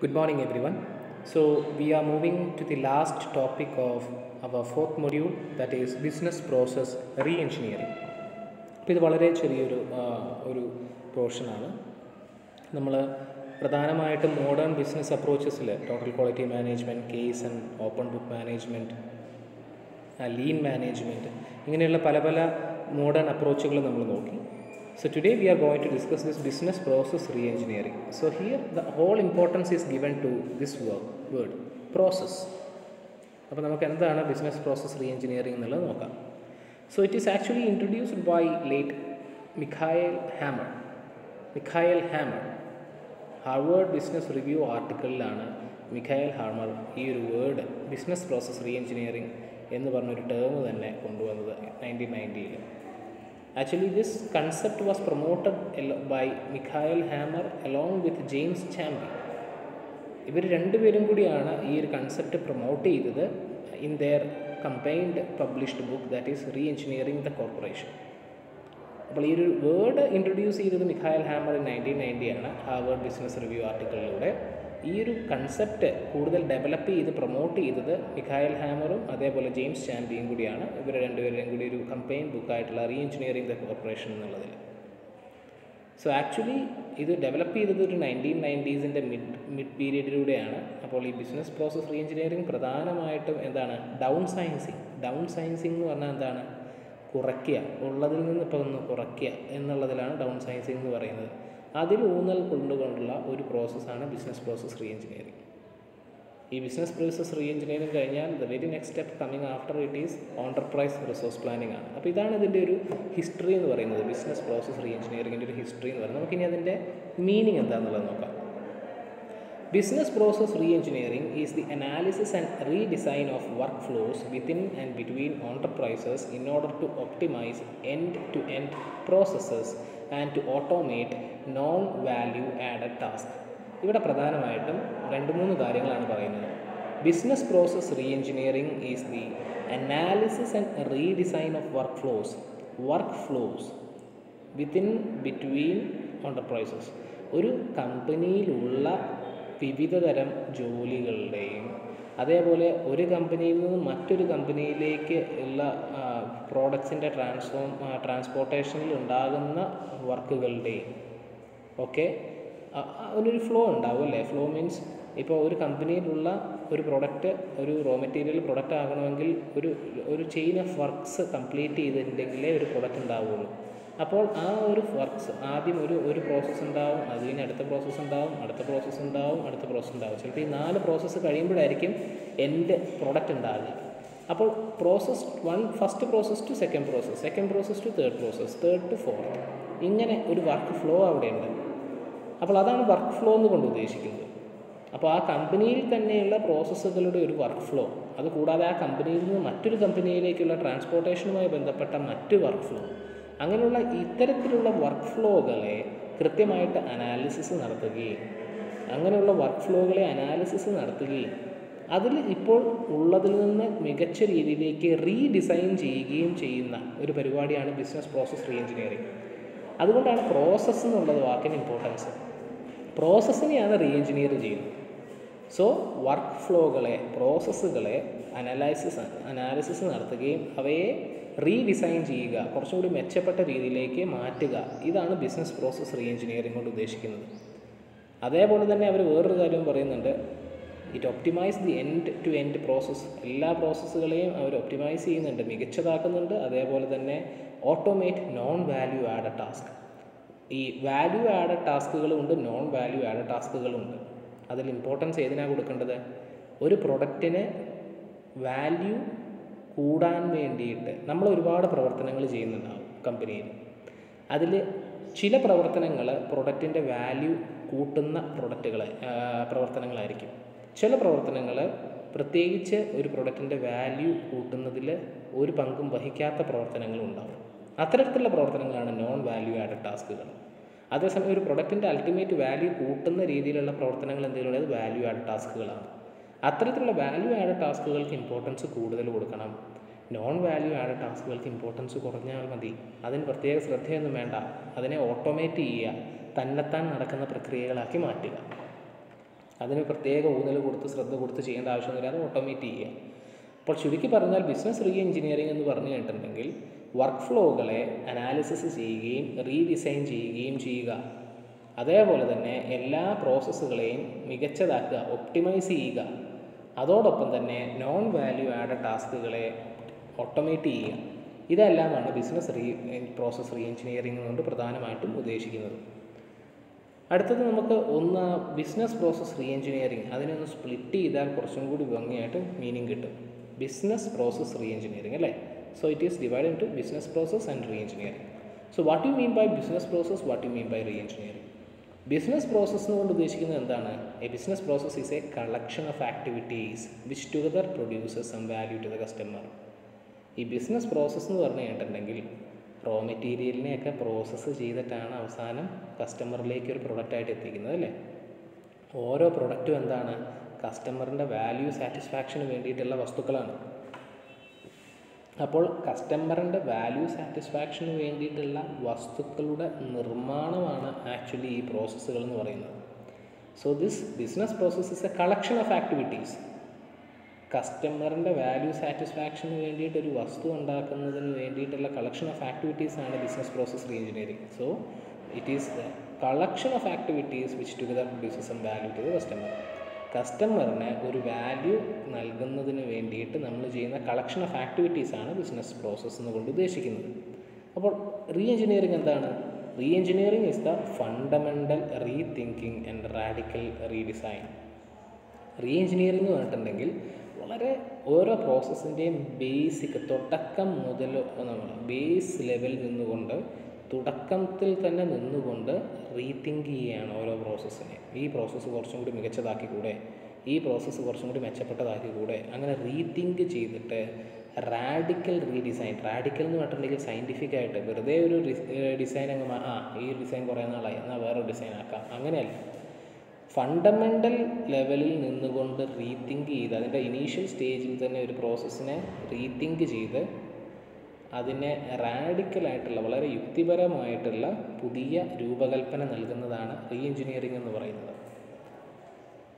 Good morning, everyone. So, we are moving to the last topic of our fourth module that is business process re-engineering. അപ്പോൾ ഇത് വളരെ ചെറിയൊരു ഒരു പോർഷനാണ് നമ്മൾ പ്രധാനമായിട്ടും modern business അപ്രോച്ചസിൽ total quality management case and open book management lean management ഇങ്ങനെയുള്ള പല പല മോഡേൺ അപ്രോച്ചുകൾ നമ്മൾ നോക്കി so today we are going to discuss this business process engineering so here the whole importance is given to this word word process അപ്പോൾ നമുക്ക് എന്താണ് business process re engineering എന്നുള്ളത് നോക്കാം. So it is actually introduced by late Michael Hammer Michael Hammer Harvard Business Review ആർട്ടിക്കിളിലാണ് Mikhael Hammer ഈ ഒരു word business process re engineering എന്ന് പറഞ്ഞൊരു term തന്നെ കൊണ്ടുവന്നത് nineteen നയന്റിയിൽ actually this concept was promoted by Mikhail Hammer along with James Champion ഇവർ രണ്ടുപേരും കൂടിയാണ് ഈ ഒരു കൺസെപ്റ്റ് പ്രൊമോട്ട് ചെയ്തത് in their combined published book that is re engineering the corporation അപ്പോൾ ഈ ഒരു വേർഡ് ഇൻട്രൊഡ്യൂസ് ചെയ്തത് Mikhail Hammer in nineteen ninety ആണ്. ഹാർവേഡ് ബിസിനസ് റിവ്യൂ ആർട്ടിക്കിളിലൂടെ ഈ ഒരു കൺസെപ്റ്റ് കൂടുതൽ ഡെവലപ്പ് ചെയ്ത് പ്രൊമോട്ട് ചെയ്തത് മിഖായൽ ഹാമറും അതേപോലെ ജെയിംസ് ചാമ്പിയും കൂടിയാണ്. ഇവർ രണ്ടുപേരുടെയും കൂടി ഒരു കമ്പയിൻ ബുക്കായിട്ടുള്ള റീ എഞ്ചിനീയറിംഗ് ദ കോർപ്പറേഷൻ എന്നുള്ളതിൽ. സോ ആക്ച്വലി ഇത് ഡെവലപ്പ് ചെയ്തത് ഒരു നയന്റീൻ നയന്റീസിന്റെ മിഡ് മിഡ് പീരീഡിലൂടെയാണ് അപ്പോൾ ഈ ബിസിനസ് പ്രോസസ് റീ എഞ്ചിനീയറിംഗ് പ്രധാനമായിട്ടും എന്താണ്? ഡൗൺ സയൻസിങ് ഡൗൺ സയൻസിങ് എന്ന് പറഞ്ഞാൽ എന്താണ്? കുറയ്ക്കുക. ഉള്ളതിൽ നിന്ന് ഇപ്പോൾ ഒന്ന് കുറയ്ക്കുക എന്നുള്ളതിലാണ് ഡൗൺ സയൻസിങ് എന്ന് പറയുന്നത്. അതിൽ ഊന്നൽ കൊണ്ടുകൊണ്ടുള്ള ഒരു പ്രോസസ്സാണ് ബിസിനസ് പ്രോസസ് റീ എഞ്ചിനീയറിംഗ് ഈ ബിസിനസ് പ്രോസസ് റീ എഞ്ചിനീയറിംഗ് കഴിഞ്ഞാൽ the very next step coming after it is enterprise resource planning ആണ്. അപ്പോൾ ഇതാണ് ഇതിന്റെ ഒരു ഹിസ്റ്ററി എന്ന് പറയുന്നത് ബിസിനസ് പ്രോസസ് റീ എഞ്ചിനീയറിംഗിന്റെ ഒരു ഹിസ്റ്ററി എന്ന് പറയുന്നത്. നമുക്കിനി അതിന്റെ മീനിങ് എന്താണെന്നുള്ളത് നോക്കാം. Business is the analysis and redesign of workflows within and between enterprises in order to optimise end to end processes and to to automate non-value task tasks. ഇവിടെ പ്രധാനമായിട്ടും രണ്ട് മൂന്ന് കാര്യങ്ങളാണ് പറയുന്നത്. Business process re-engineering is the analysis and redesign of workflows workflows within between enterprises ഒരു കമ്പനിയിലുള്ള വിവിധ തരം ജോലികളുടെയും അതേപോലെ ഒരു കമ്പനിയിൽ നിന്ന് മറ്റൊരു കമ്പനിയിലേക്ക് ഉള്ള പ്രോഡക്ട്സിന്റെ ട്രാൻസ്ഫോം ട്രാൻസ്പോർട്ടേഷനിൽ ഉണ്ടാകുന്ന വർക്കുകളുടെയും ഒക്കെ അതിനൊരു ഫ്ലോ ഉണ്ടാവും അല്ലേ? ഫ്ലോ മീൻസ് ഇപ്പോൾ ഒരു കമ്പനിയിലുള്ള ഒരു പ്രൊഡക്റ്റ് ഒരു റോ മെറ്റീരിയൽ പ്രൊഡക്റ്റ് ആകണമെങ്കിൽ ഒരു ഒരു ചെയിൻ ഓഫ് വർക്ക്സ് കംപ്ലീറ്റ് ചെയ്തിട്ടുണ്ടെങ്കിലേ ഒരു പ്രൊഡക്റ്റ് ഉണ്ടാവുള്ളൂ. അപ്പോൾ ആ ഒരു വർക്ക്സ് ആദ്യം ഒരു ഒരു പ്രോസസ്സ് ഉണ്ടാവും അത് കഴിഞ്ഞ് അടുത്ത പ്രോസസ്സ് ഉണ്ടാവും അടുത്ത പ്രോസസ്സ് ഉണ്ടാവും അടുത്ത പ്രോസസ്സ് ഉണ്ടാവും. ചിലപ്പോൾ ഈ നാല് പ്രോസസ്സ് കഴിയുമ്പോഴായിരിക്കും എന്റെ പ്രൊഡക്റ്റ് ഉണ്ടാകുക അപ്പോൾ process one first process to second process second process to third process third to fourth ഇങ്ങനെ ഒരു വർക്ക് ഫ്ലോ അവിടെയുണ്ട് അപ്പോൾ അതാണ് വർക്ക് ഫ്ലോ എന്ന് കൊണ്ട് ഉദ്ദേശിക്കുന്നത്. അപ്പോൾ ആ കമ്പനിയിൽ തന്നെയുള്ള പ്രോസസ്സുകളുടെ ഒരു വർക്ക് ഫ്ലോ അത് കൂടാതെ ആ കമ്പനിയിൽ നിന്ന് മറ്റൊരു കമ്പനിയിലേക്കുള്ള ട്രാൻസ്പോർട്ടേഷനുമായി ബന്ധപ്പെട്ട മറ്റ് വർക്ക് ഫ്ലോ അങ്ങനെയുള്ള ഇത്തരത്തിലുള്ള വർക്ക് ഫ്ലോകളെ കൃത്യമായിട്ട് അനാലിസിസ് നടത്തുകയും അങ്ങനെയുള്ള വർക്ക് ഫ്ലോകളെ അനാലിസിസ് നടത്തുകയും അതിൽ ഇപ്പോൾ ഉള്ളതിൽ നിന്ന് മികച്ച രീതിയിലേക്ക് റീഡിസൈൻ ചെയ്യുകയും ചെയ്യുന്ന ഒരു പരിപാടിയാണ് ബിസിനസ് പ്രോസസ് റീ എഞ്ചിനീയറിംഗ് അതുകൊണ്ടാണ് പ്രോസസ്സ് എന്നുള്ളത് വാക്കിന് ഇമ്പോർട്ടൻസ് പ്രോസസ്സിനെയാണ് റീ ചെയ്യുന്നത്. സോ വർക്ക് ഫ്ലോകളെ പ്രോസസ്സുകളെ അനാലിസിസ് അനാലിസിസ് നടത്തുകയും അവയെ റീഡിസൈൻ ചെയ്യുക കുറച്ചുകൂടി മെച്ചപ്പെട്ട രീതിയിലേക്ക് മാറ്റുക. ഇതാണ് ബിസിനസ് പ്രോസസ്സ് റീ എഞ്ചിനീയറിംഗ് കൊണ്ട് ഉദ്ദേശിക്കുന്നത്. അതേപോലെ തന്നെ അവർ വേറൊരു കാര്യവും പറയുന്നുണ്ട്. It optimise the end to end process എല്ലാ പ്രോസസ്സുകളെയും അവർ ഒപ്റ്റിമൈസ് ചെയ്യുന്നുണ്ട് മികച്ചതാക്കുന്നുണ്ട്. അതേപോലെ തന്നെ automate non value add task ഈ വാല്യൂ ആഡ് ടാസ്കുകളുണ്ട് നോൺ വാല്യൂ ആഡ് ടാസ്കുകളുണ്ട് അതിൽ ഇമ്പോർട്ടൻസ് ഏതിനാണ് കൊടുക്കേണ്ടത്? ഒരു പ്രൊഡക്റ്റിന് വാല്യൂ കൂടാൻ വേണ്ടിയിട്ട് നമ്മൾ ഒരുപാട് പ്രവർത്തനങ്ങൾ ചെയ്യുന്നുണ്ടാവും കമ്പനിയിൽ അതിൽ ചില പ്രവർത്തനങ്ങൾ പ്രൊഡക്റ്റിന്റെ വാല്യൂ കൂട്ടുന്ന പ്രൊഡക്റ്റുകൾ പ്രവർത്തനങ്ങളായിരിക്കും. ചില പ്രവർത്തനങ്ങൾ പ്രത്യേകിച്ച് ഒരു പ്രൊഡക്റ്റിന്റെ വാല്യൂ കൂട്ടുന്നതിൽ ഒരു പങ്കും വഹിക്കാത്ത പ്രവർത്തനങ്ങളും ഉണ്ടാവും. അത്തരത്തിലുള്ള പ്രവർത്തനങ്ങളാണ് നോൺ വാല്യൂ ആഡഡ് ടാസ്കുകൾ അതേസമയം ഒരു പ്രൊഡക്റ്റിന്റെ അൾട്ടിമേറ്റ് വാല്യൂ കൂട്ടുന്ന രീതിയിലുള്ള പ്രവർത്തനങ്ങൾ എന്തെങ്കിലും ഉള്ളത് വാല്യൂ ആഡ് ടാസ്കുകളാണ് അത്തരത്തിലുള്ള വാല്യൂ ആഡ് ടാസ്കുകൾക്ക് ഇമ്പോർട്ടൻസ് കൂടുതൽ കൊടുക്കണം. നോൺ വാല്യൂ ആഡ് ടാസ്കുകൾക്ക് ഇമ്പോർട്ടൻസ് കുറഞ്ഞാൽ മതി. അതിന് പ്രത്യേക ശ്രദ്ധയൊന്നും വേണ്ട. അതിനെ ഓട്ടോമേറ്റ് ചെയ്യുക. തന്നെത്താൻ നടക്കുന്ന പ്രക്രിയകളാക്കി മാറ്റുക. അതിന് പ്രത്യേക ഊന്നൽ കൊടുത്ത് ശ്രദ്ധ കൊടുത്ത് ചെയ്യേണ്ട ആവശ്യമൊന്നുമില്ല. അത് ഓട്ടോമേറ്റ് ചെയ്യുക. അപ്പോൾ ചുരുക്കി പറഞ്ഞാൽ ബിസിനസ് റീ എഞ്ചിനീയറിംഗ് എന്ന് പറഞ്ഞു കേട്ടിട്ടുണ്ടെങ്കിൽ വർക്ക് ഫ്ലോകളെ അനാലിസിസ് ചെയ്യുകയും റീഡിസൈൻ ചെയ്യുകയും ചെയ്യുക. അതേപോലെ തന്നെ എല്ലാ പ്രോസസ്സുകളെയും മികച്ചതാക്കുക ഒപ്റ്റിമൈസ് ചെയ്യുക. അതോടൊപ്പം തന്നെ നോൺ വാല്യൂ ആഡ് ടാസ്കുകളെ ഓട്ടോമേറ്റ് ചെയ്യുക. ഇതെല്ലാമാണ് business re process re engineering കൊണ്ട് പ്രധാനമായിട്ടും ഉദ്ദേശിക്കുന്നത്. അടുത്തത് നമുക്ക് ഒന്ന് ബിസിനസ് പ്രോസസ് റീ എഞ്ചിനീയറിംഗ് അതിനെ ഒന്ന് സ്പ്ലിറ്റ് ചെയ്താൽ കുറച്ചും കൂടി ഭംഗിയായിട്ട് മീനിങ് കിട്ടും. ബിസിനസ് പ്രോസസ് റീ എഞ്ചിനീയറിംഗ് അല്ലേ? So is divided into business process and re-engineering. So what do you mean by business process? What do you mean by re-engineering? Business process എന്നുകൊണ്ട് ഉദ്ദേശിക്കുന്നത് എന്താണ് a business process is a collection of activities which together produces some value to the customer ഈ business process എന്ന് പറഞ്ഞു കേട്ടിട്ടുണ്ടെങ്കിൽ raw മെറ്റീരിയലിനെയൊക്കെ process ചെയ്തിട്ടാണ് അവസാനം കസ്റ്റമറിലേക്ക് ഒരു പ്രൊഡക്റ്റായിട്ട് എത്തിക്കുന്നത് അല്ലേ ഓരോ പ്രൊഡക്റ്റും എന്താണ് കസ്റ്റമറിന്റെ വാല്യൂ സാറ്റിസ്ഫാക്ഷന് വേണ്ടിയിട്ടുള്ള വസ്തുക്കളാണ് അപ്പോൾ കസ്റ്റമറിന്റെ വാല്യൂ സാറ്റിസ്ഫാക്ഷന് വേണ്ടിയിട്ടുള്ള വസ്തുക്കളുടെ നിർമ്മാണമാണ് ആക്ച്വലി ഈ പ്രോസസ്സുകൾ എന്ന് പറയുന്നത്. So this business process is a collection of activities കസ്റ്റമറിന്റെ value സാറ്റിസ്ഫാക്ഷന് വേണ്ടിയിട്ട് ഒരു വസ്തു ഉണ്ടാക്കുന്നതിന് വേണ്ടിയിട്ടുള്ള കളക്ഷൻ ഓഫ് ആക്ടിവിറ്റീസ് ആണ് business process re-engineering so it is the collection of activities which together produces and value to the customer കസ്റ്റമറിന് ഒരു value നൽകുന്നതിന് വേണ്ടിയിട്ട് നമ്മൾ ചെയ്യുന്ന കളക്ഷൻ ഓഫ് ആക്ടിവിറ്റീസ് ആണ് ബിസിനസ് പ്രോസസ്സ് എന്നുകൊണ്ട് ഉദ്ദേശിക്കുന്നത്. അപ്പോൾ റീ എഞ്ചിനീയറിംഗ് എന്താണ്? Re-engineering is the fundamental rethinking and radical redesign re-engineering എന്ന് പറഞ്ഞിട്ടുണ്ടെങ്കിൽ വളരെ ഓരോ പ്രോസസ്സിന്റെയും ബേസിക് തുടക്കം മുതൽ നമ്മൾ ബേസ് ലെവലിൽ നിന്നുകൊണ്ട് തുടക്കത്തിൽ തന്നെ നിന്നുകൊണ്ട് റീതിങ്ക് ചെയ്യുകയാണ് ഓരോ പ്രോസസ്സിനെ ഈ പ്രോസസ്സ് കുറച്ചും കൂടി മികച്ചതാക്കിക്കൂടെ? ഈ പ്രോസസ്സ് കുറച്ചും കൂടി മെച്ചപ്പെട്ടതാക്കിക്കൂടെ? അങ്ങനെ റീതിങ്ക് ചെയ്തിട്ട് റാഡിക്കൽ റീഡിസൈൻ റാഡിക്കൽ എന്ന് പറഞ്ഞിട്ടുണ്ടെങ്കിൽ സയന്റിഫിക് ആയിട്ട് വെറുതെ ഒരു ഡിസൈൻ അങ്ങ് ആ ഈ ഡിസൈൻ കുറേ നാളായി എന്നാൽ വേറൊരു ഡിസൈൻ ആക്കാം. അങ്ങനെയല്ല. ഫണ്ടമെന്റൽ ലെവലിൽ നിന്നുകൊണ്ട് റീതിങ്ക് ചെയ്ത് അതിന്റെ ഇനീഷ്യൽ സ്റ്റേജിൽ തന്നെ ഒരു പ്രോസസ്സിനെ റീതിങ്ക് ചെയ്ത് അതിനെ റാഡിക്കലായിട്ടുള്ള വളരെ യുക്തിപരമായിട്ടുള്ള പുതിയ രൂപകൽപ്പന നൽകുന്നതാണ് റീ എഞ്ചിനീയറിംഗ് എന്ന് പറയുന്നത്.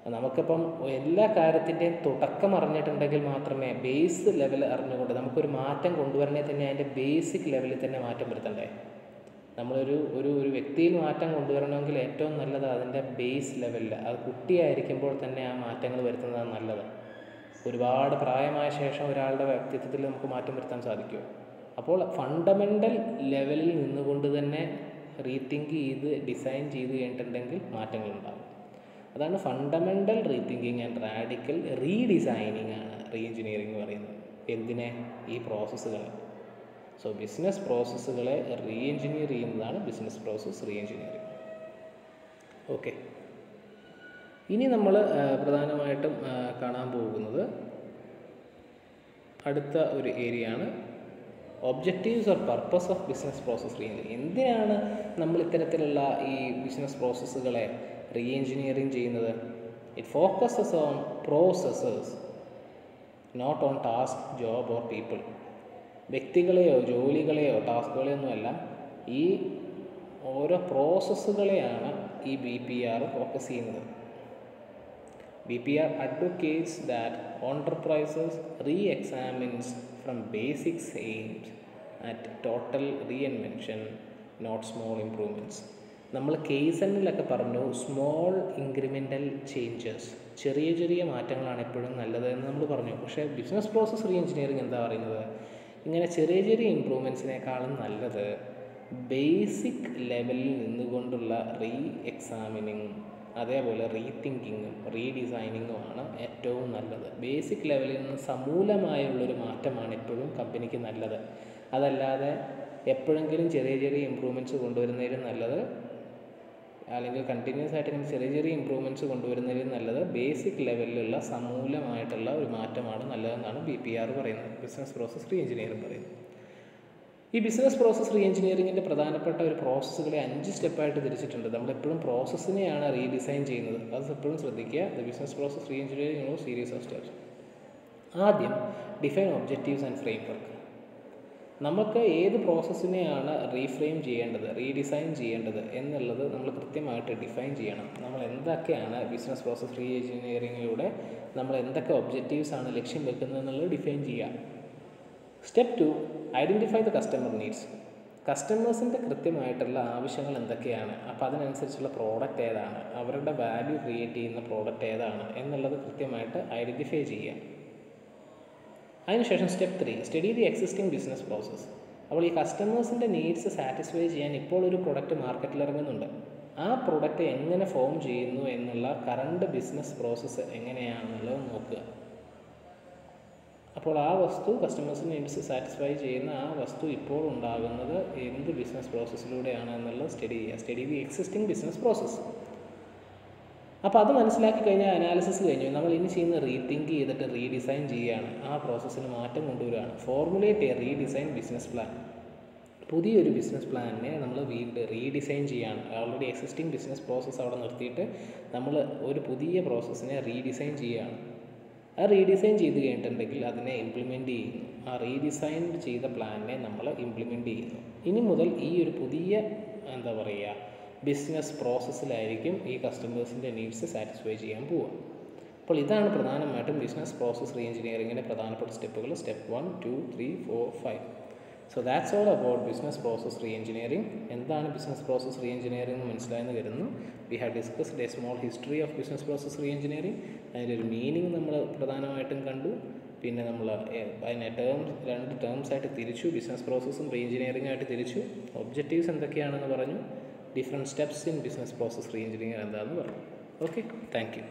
നമുക്കിപ്പം എല്ലാ കാര്യത്തിന്റെയും തുടക്കം അറിഞ്ഞിട്ടുണ്ടെങ്കിൽ മാത്രമേ ബേസ് ലെവൽ അറിഞ്ഞുകൊണ്ട് നമുക്കൊരു മാറ്റം കൊണ്ടുവരണേ തന്നെ അതിന്റെ ബേസിക് ലെവലിൽ തന്നെ മാറ്റം വരുത്തണ്ടേ. നമ്മളൊരു ഒരു ഒരു വ്യക്തിയിൽ മാറ്റം കൊണ്ടുവരണമെങ്കിൽ ഏറ്റവും നല്ലത് അതിന്റെ ബേസ് ലെവലിൽ അത് കുട്ടിയായിരിക്കുമ്പോൾ തന്നെ ആ മാറ്റങ്ങൾ വരുത്തുന്നതാണ് നല്ലത്. ഒരുപാട് പ്രായമായ ശേഷം ഒരാളുടെ വ്യക്തിത്വത്തിൽ നമുക്ക് മാറ്റം വരുത്താൻ സാധിക്കുമോ? അപ്പോൾ ഫണ്ടമെന്റൽ ലെവലിൽ നിന്നുകൊണ്ട് തന്നെ റീതിങ്ക് ചെയ്ത് ഡിസൈൻ ചെയ്ത് കഴിഞ്ഞിട്ടുണ്ടെങ്കിൽ മാറ്റങ്ങൾ ഉണ്ടാകും. അതാണ് fundamental rethinking and radical redesigning ആണ് റീ എഞ്ചിനീയറിംഗ് പറയുന്നത്. എന്തിനെ? ഈ പ്രോസസ്സുകൾ സോ ബിസിനസ് പ്രോസസ്സുകളെ റീ എഞ്ചിനീയർ ചെയ്യുന്നതാണ് business process re engineering okay ഇനി നമ്മൾ പ്രധാനമായിട്ടും കാണാൻ പോകുന്നത് അടുത്ത ഒരു ഏരിയ ആണ് objectives or purpose of business process re എന്തിനാണ് നമ്മൾ ഇത്തരത്തിലുള്ള ഈ ബിസിനസ് പ്രോസസ്സുകളെ റീ എഞ്ചിനീയറിങ് ചെയ്യുന്നത്? It focuses on processes not on task job or people വ്യക്തികളെയോ ജോലികളെയോ ടാസ്കുകളെയോ ഒന്നുമല്ല ഈ ഓരോ പ്രോസസ്സുകളെയാണ് ഈ ബി പി ആർ ഫോക്കസ് ചെയ്യുന്നത്. B P R advocates that enterprises re-examines from basics aims at total reinvention, not small improvements. നമ്മൾ കേസണിലൊക്കെ പറഞ്ഞു സ്മോൾ ഇൻക്രിമെന്റൽ ചേഞ്ചസ് ചെറിയ ചെറിയ മാറ്റങ്ങളാണ് എപ്പോഴും നല്ലത് എന്ന് നമ്മൾ പറഞ്ഞു പക്ഷേ ബിസിനസ് പ്രോസസ് റീ എഞ്ചിനീയറിംഗ് എന്താ പറയുന്നത് ഇങ്ങനെ ചെറിയ ചെറിയ ഇമ്പ്രൂവ്മെന്റ്സിനേക്കാളും നല്ലത് ബേസിക് ലെവലിൽ നിന്നുകൊണ്ടുള്ള റീ എക്സാമിനിങ് അതേപോലെ റീതിങ്കിങ്ങും റീഡിസൈനിങ്ങും ആണ് ഏറ്റവും നല്ലത്. ബേസിക് ലെവലിൽ നിന്ന് സമൂലമായുള്ളൊരു മാറ്റമാണ് എപ്പോഴും കമ്പനിക്ക് നല്ലത്. അതല്ലാതെ എപ്പോഴെങ്കിലും ചെറിയ ചെറിയ ഇമ്പ്രൂവ്മെന്റ്സ് കൊണ്ടുവരുന്നതിലും നല്ലത് അല്ലെങ്കിൽ കണ്ടിന്യൂസ് ആയിട്ട് നമുക്ക് ചെറിയ ചെറിയ ഇമ്പ്രൂവ്മെന്റ്സ് കൊണ്ടുവരുന്നതിലും നല്ലത് ബേസിക് ലെവലിലുള്ള സമൂലമായിട്ടുള്ള ഒരു മാറ്റമാണ് നല്ലതെന്നാണ് ബി പി ആർ പറയുന്നത്. ബിസിനസ് പ്രോസസ് റീ എഞ്ചിനീയറിംഗ് പറയുന്നത്. ഈ ബിസിനസ് പ്രോസസ് റീ എഞ്ചിനീയറിങ്ങിന്റെ പ്രധാനപ്പെട്ട ഒരു പ്രോസസ്സുകളെ അഞ്ച് സ്റ്റെപ്പായിട്ട് തിരിച്ചിട്ടുണ്ട്. നമ്മളെപ്പോഴും പ്രോസസ്സിനെയാണ് റീഡിസൈൻ ചെയ്യുന്നത്. അത് എപ്പോഴും ശ്രദ്ധിക്കുക. The business process re engineering ഉള്ള സീരീസ് ഓഫ് സ്റ്റെപ്സ് ആദ്യം define objectives and framework നമുക്ക് ഏത് പ്രോസസ്സിനെയാണ് റീഫ്രെയിം ചെയ്യേണ്ടത് റീഡിസൈൻ ചെയ്യേണ്ടത് എന്നുള്ളത് നമ്മൾ കൃത്യമായിട്ട് ഡിഫൈൻ ചെയ്യണം. നമ്മൾ എന്തൊക്കെയാണ് ബിസിനസ് പ്രോസസ് റീ എഞ്ചിനീയറിങ്ങിലൂടെ നമ്മൾ എന്തൊക്കെ ഒബ്ജക്റ്റീവ്സ് ആണ് ലക്ഷ്യം വെക്കുന്നത് എന്നുള്ളത് ഡിഫൈൻ ചെയ്യുക. Step two identify the customer needs കസ്റ്റമേഴ്സിന്റെ കൃത്യമായിട്ടുള്ള ആവശ്യങ്ങൾ എന്തൊക്കെയാണ്? അപ്പോൾ അതിനനുസരിച്ചുള്ള പ്രോഡക്റ്റ് ഏതാണ്? അവരുടെ വാല്യൂ ക്രിയേറ്റ് ചെയ്യുന്ന പ്രോഡക്റ്റ് ഏതാണ്? എന്നുള്ളത് കൃത്യമായിട്ട് ഐഡന്റിഫൈ ചെയ്യുക. അതിനുശേഷം step three study the existing business process അപ്പോൾ ഈ കസ്റ്റമേഴ്സിന്റെ നീഡ്സ് സാറ്റിസ്ഫൈ ചെയ്യാൻ ഇപ്പോൾ ഒരു പ്രൊഡക്റ്റ് മാർക്കറ്റിൽ ഇറങ്ങുന്നുണ്ട്. ആ പ്രൊഡക്റ്റ് എങ്ങനെ ഫോം ചെയ്യുന്നു എന്നുള്ള കറണ്ട് ബിസിനസ് പ്രോസസ്സ് എങ്ങനെയാണെന്നുള്ളത് നോക്കുക. അപ്പോൾ ആ വസ്തു കസ്റ്റമേഴ്സിന് നീഡ്സ് സാറ്റിസ്ഫൈ ചെയ്യുന്ന ആ വസ്തു ഇപ്പോൾ ഉണ്ടാകുന്നത് എന്ത് ബിസിനസ് പ്രോസസ്സിലൂടെയാണ് എന്നുള്ളത് സ്റ്റഡി ചെയ്യുക. Study the existing business process അപ്പോൾ അത് മനസ്സിലാക്കി കഴിഞ്ഞാൽ അനാലിസിസ് കഴിഞ്ഞു. നമ്മൾ ഇനി ചെയ്യുന്ന റീതിങ്ക് ചെയ്തിട്ട് റീഡിസൈൻ ചെയ്യുകയാണ്. ആ പ്രോസസ്സിന് മാറ്റം കൊണ്ടുവരികയാണ് formulate a redesign business plan പുതിയൊരു ബിസിനസ് പ്ലാനിനെ നമ്മൾ വീണ്ടും റീഡിസൈൻ ചെയ്യുകയാണ്. ഓൾറെഡി എക്സിസ്റ്റിംഗ് ബിസിനസ് പ്രോസസ്സ് അവിടെ നിർത്തിയിട്ട് നമ്മൾ ഒരു പുതിയ പ്രോസസ്സിനെ റീഡിസൈൻ ചെയ്യുകയാണ്. ആ റീഡിസൈൻ ചെയ്ത് കഴിഞ്ഞിട്ടുണ്ടെങ്കിൽ അതിനെ ഇംപ്ലിമെന്റ് ചെയ്യുന്നു. ആ റീഡിസൈൻ ചെയ്ത പ്ലാനിനെ നമ്മൾ ഇംപ്ലിമെന്റ് ചെയ്യുന്നു. ഇനി മുതൽ ഈ ഒരു പുതിയ എന്താ പറയുക ബിസിനസ് പ്രോസസ്സിലായിരിക്കും ഈ കസ്റ്റമേഴ്സിന്റെ നീഡ്സ് സാറ്റിസ്ഫൈ ചെയ്യാൻ പോവുക. അപ്പോൾ ഇതാണ് പ്രധാനമായിട്ടും ബിസിനസ് പ്രോസസ് റീ എഞ്ചിനീയറിങ്ങിന്റെ പ്രധാനപ്പെട്ട സ്റ്റെപ്പുകൾ step one two three four five so that's all about business process re-engineering എന്താണ് ബിസിനസ് പ്രോസസ് റീ എഞ്ചിനീയറിംഗ് മനസ്സിലായെന്ന് കരുതുന്നു we have discussed a small history of business process re-engineering അതിന്റെ ഒരു മീനിങ് നമ്മൾ പ്രധാനമായിട്ടും കണ്ടു. പിന്നെ നമ്മൾ അതിനെ ടേംസ് രണ്ട് ടേംസ് ആയിട്ട് തിരിച്ചു. ബിസിനസ് പ്രോസസ്സും റീ എഞ്ചിനീയറിംഗ് ആയിട്ട് തിരിച്ചു. ഒബ്ജക്റ്റീവ്സ് എന്തൊക്കെയാണെന്ന് പറഞ്ഞു. Different steps in business process re-engineering എന്താണെന്ന് പറഞ്ഞു. Okay thank you